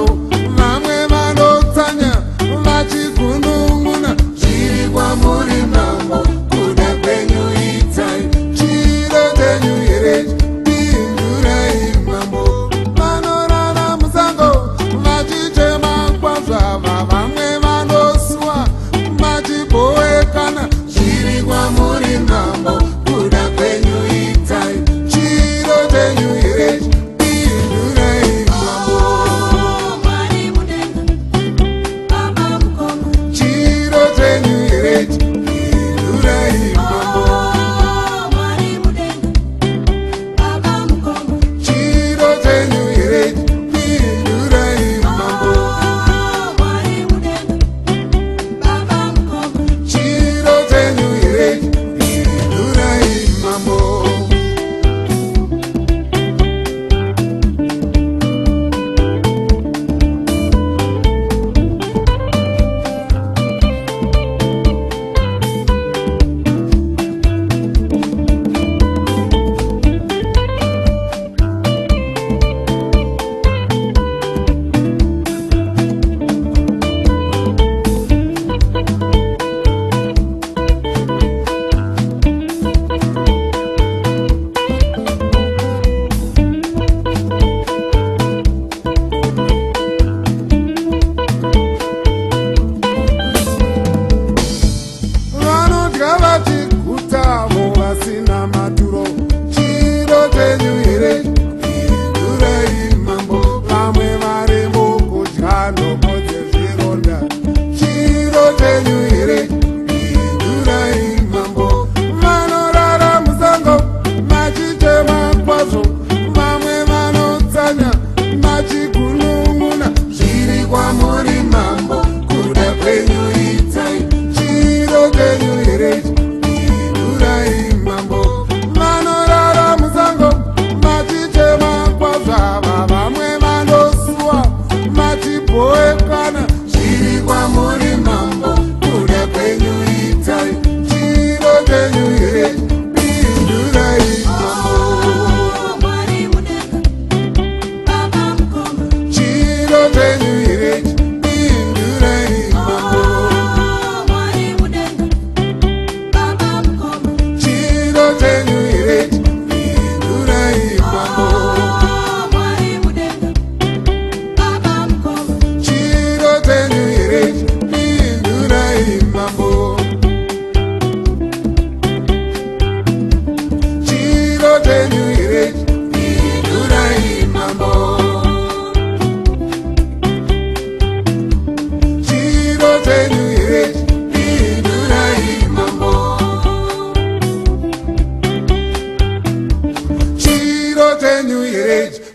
passou here